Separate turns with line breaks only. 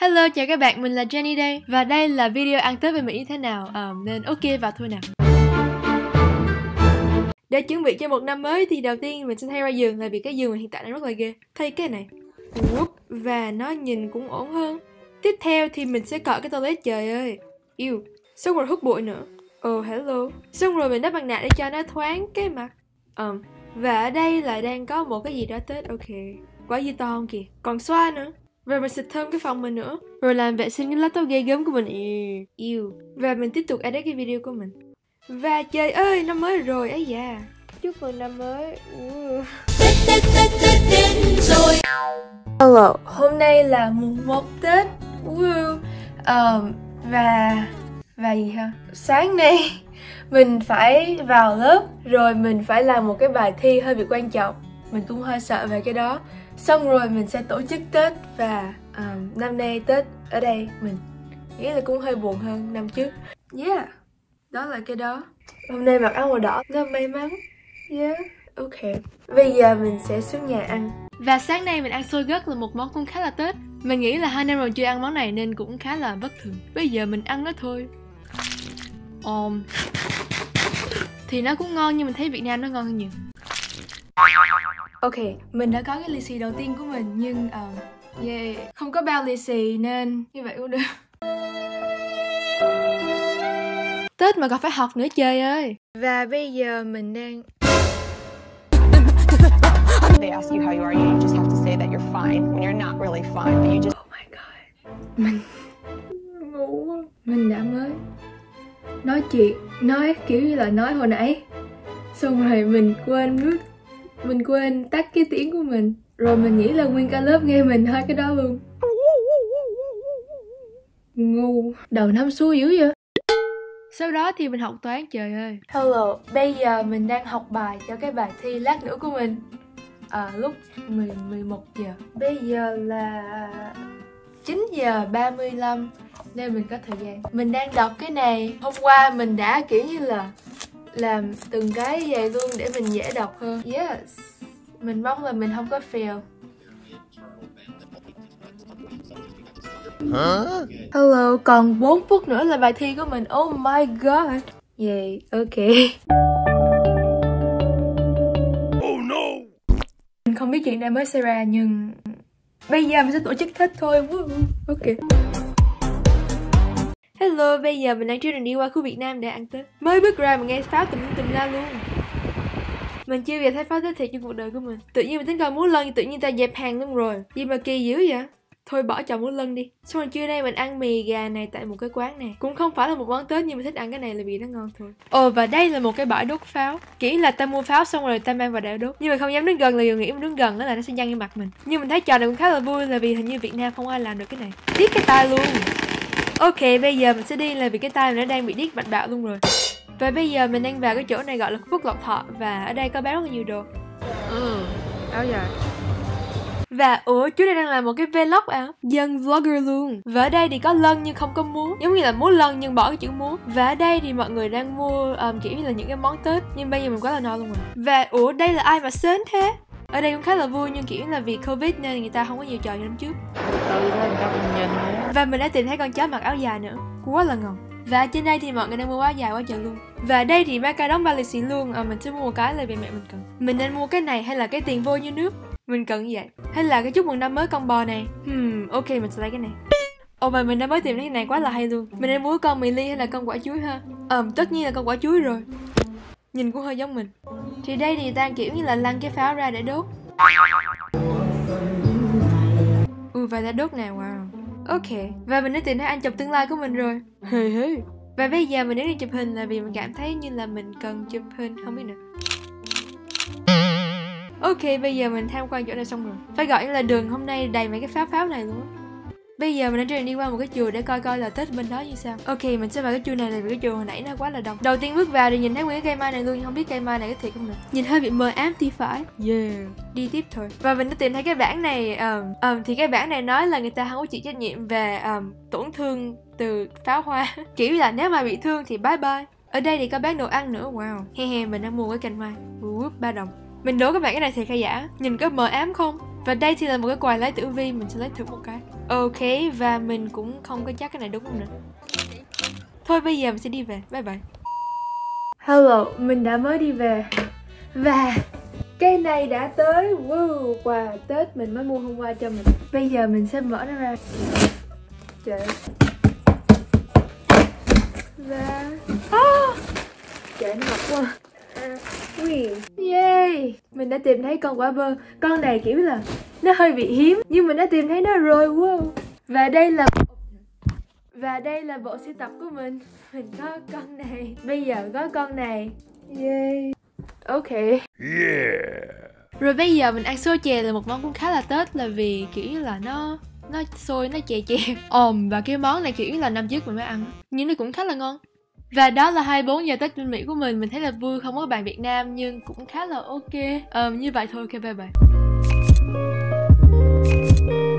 Hello chào các bạn, mình là Jenny đây Và đây là video ăn Tết về mình như thế nào um, Nên ok vào thôi nào Để chuẩn bị cho một năm mới thì đầu tiên mình sẽ thay ra giường tại vì cái giường mình hiện tại đang rất là ghê Thay cái này Và nó nhìn cũng ổn hơn Tiếp theo thì mình sẽ cọ cái toilet trời ơi Yêu Xong rồi hút bụi nữa Oh hello Xong rồi mình đắp mặt nạ để cho nó thoáng cái mặt um, Và ở đây là đang có một cái gì đó Tết ok Quá dư to không kìa Còn xoa nữa rồi mình xịt thơm cái phòng mình nữa Rồi làm vệ sinh cái laptop ghê gớm của mình Yêu Và mình tiếp tục edit cái video của mình Và trời ơi năm mới rồi ấy da Chúc mừng năm mới Tết Hello Hôm nay là mùng một Tết và và gì ha sáng nay mình phải vào lớp rồi mình phải làm một cái bài thi hơi bị quan trọng mình cũng hơi sợ về cái đó xong rồi mình sẽ tổ chức tết và um, năm nay tết ở đây mình nghĩ là cũng hơi buồn hơn năm trước yeah đó là cái đó hôm nay mặc áo màu đỏ nó may mắn yeah ok bây giờ mình sẽ xuống nhà ăn và sáng nay mình ăn xôi gấc là một món cũng khá là tết mình nghĩ là hai năm rồi chưa ăn món này nên cũng khá là bất thường bây giờ mình ăn nó thôi um. thì nó cũng ngon nhưng mình thấy việt nam nó ngon hơn nhiều Ok, mình đã có cái lì xì đầu tiên của mình nhưng uh, yeah, không có bao lì xì nên như vậy cũng được. Tết mà còn phải học nữa chơi ơi. Và bây giờ mình đang They ask you how you are, you just have to say that you're fine when you're not really fine, but you just Oh my god. Mình ngủ. Mình đã mới nói chuyện, nói kiểu như là nói hồi nãy. Xong rồi mình quên nút mình quên tắt cái tiếng của mình rồi mình nghĩ là nguyên cả lớp nghe mình hai cái đó luôn ngu đầu năm xuôi dữ vậy sau đó thì mình học toán trời ơi hello bây giờ mình đang học bài cho cái bài thi lát nữa của mình à, lúc 10, 11 giờ bây giờ là 9 giờ 35 nên mình có thời gian mình đang đọc cái này hôm qua mình đã kiểu như là làm từng cái dài luôn để mình dễ đọc hơn yes mình mong là mình không có fail Huh? Hello, còn 4 phút nữa là bài thi của mình. Oh my god. Yay, ok. Oh no. Mình không biết chuyện này mới xảy ra nhưng bây giờ mình sẽ tổ chức thích thôi. Ok. Hello, bây giờ mình đang trên đường đi qua khu Việt Nam để ăn Tết Mới bước ra mà nghe pháo tùm lum tùm la luôn mình chưa bao thấy pháo Tết thiệt trong cuộc đời của mình Tự nhiên mình tính coi muốn lân, thì tự nhiên ta dẹp hàng luôn rồi Gì mà kỳ dữ vậy? Thôi bỏ chọn muốn lân đi Xong rồi trưa nay mình ăn mì gà này tại một cái quán này Cũng không phải là một quán Tết nhưng mình thích ăn cái này là vì nó ngon thôi Ồ và đây là một cái bãi đốt pháo Kỹ là ta mua pháo xong rồi ta mang vào để đốt Nhưng mà không dám đứng gần là người nghĩ mình đứng gần đó là nó sẽ văng vào mặt mình Nhưng mình thấy trò này cũng khá là vui là vì hình như Việt Nam không ai làm được cái này Tiếc cái tai luôn Ok, bây giờ mình sẽ đi là vì cái tay mình nó đang bị điếc bạch bạo luôn rồi Và bây giờ mình đang vào cái chỗ này gọi là Phúc Lộc Thọ Và ở đây có bán rất là nhiều đồ Ừ, áo dài và ủa chú đây đang làm một cái vlog à Dân vlogger luôn Và ở đây thì có lân nhưng không có muốn. Giống như là muốn lân nhưng bỏ cái chữ muốn. Và ở đây thì mọi người đang mua um, kiểu như là những cái món Tết Nhưng bây giờ mình quá là no luôn rồi Và ủa đây là ai mà sến thế ở đây cũng khá là vui nhưng kiểu là vì covid nên người ta không có nhiều trò lắm chứ và mình đã tìm thấy con chó mặc áo dài nữa quá là ngon và trên đây thì mọi người đang mua quá dài quá trời luôn Và đây thì ba ca đóng ba lì xì luôn à, Mình sẽ mua một cái là vì mẹ mình cần Mình nên mua cái này hay là cái tiền vô như nước Mình cần vậy Hay là cái chúc mừng năm mới con bò này Hmm ok mình sẽ lấy cái này Ồ mà mình đã mới tìm thấy cái này quá là hay luôn Mình nên mua con mì ly hay là con quả chuối ha Ờm à, tất nhiên là con quả chuối rồi nhìn cũng hơi giống mình thì đây thì ta kiểu như là lăn cái pháo ra để đốt ừ và ta đốt nào wow ok và mình đã tìm thấy anh chụp tương lai của mình rồi hề hề và bây giờ mình đến đi chụp hình là vì mình cảm thấy như là mình cần chụp hình không biết nữa Ok, bây giờ mình tham quan chỗ này xong rồi Phải gọi là đường hôm nay đầy mấy cái pháo pháo này luôn Bây giờ mình đang trên đi qua một cái chùa để coi coi là Tết bên đó như sao Ok, mình sẽ vào cái chùa này là vì cái chùa hồi nãy nó quá là đông Đầu tiên bước vào thì nhìn thấy nguyên cái cây mai này luôn, không biết cây mai này có thiệt không nữa Nhìn hơi bị mờ ám thì phải Yeah Đi tiếp thôi Và mình đã tìm thấy cái bảng này um, um, Thì cái bảng này nói là người ta không có chịu trách nhiệm về um, tổn thương từ pháo hoa Kiểu là nếu mà bị thương thì bye bye ở đây thì có bán đồ ăn nữa wow he he mình đang mua cái cành mai Úp, ba đồng mình đố các bạn cái này thiệt hay giả nhìn có mờ ám không và đây thì là một cái quài lấy tử vi mình sẽ lấy thử một cái Ok và mình cũng không có chắc cái này đúng không nữa Thôi bây giờ mình sẽ đi về Bye bye Hello, mình đã mới đi về Và cây này đã tới wow, quà Tết mình mới mua hôm qua cho mình Bây giờ mình sẽ mở nó ra Trời ơi Và ah! Trời nó ngọt quá Yay! Mình đã tìm thấy con quả bơ Con này kiểu là nó hơi bị hiếm Nhưng mình đã tìm thấy nó rồi wow Và đây là Và đây là bộ sưu tập của mình Mình có con này Bây giờ có con này Yay Ok Yeah Rồi bây giờ mình ăn xôi chè là một món cũng khá là Tết Là vì kiểu như là nó nó xôi nó chè chè ồm và cái món này kiểu là năm trước mình mới ăn nhưng nó cũng khá là ngon và đó là 24 giờ Tết trung Mỹ của mình Mình thấy là vui không có bạn Việt Nam Nhưng cũng khá là ok um, Như vậy thôi, ok bye bye